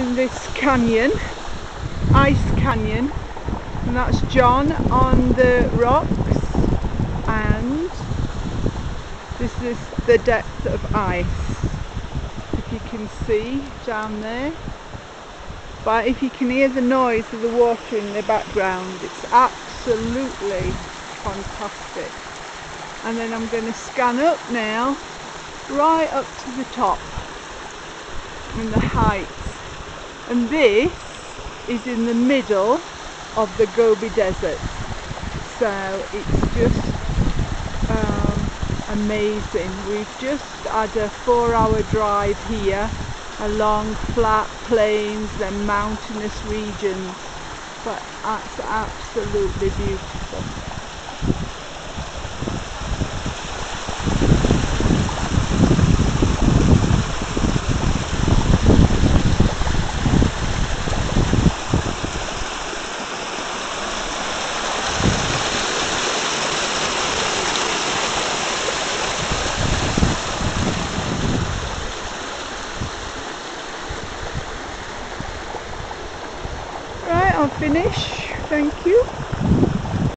in this canyon, Ice Canyon, and that's John on the rocks, and this is the depth of ice, if you can see down there. But if you can hear the noise of the water in the background, it's absolutely fantastic. And then I'm going to scan up now, right up to the top and the heights. And this is in the middle of the Gobi Desert. So it's just um, amazing. We've just had a four hour drive here along flat plains and mountainous regions. But that's absolutely beautiful. I'll finish. Thank you.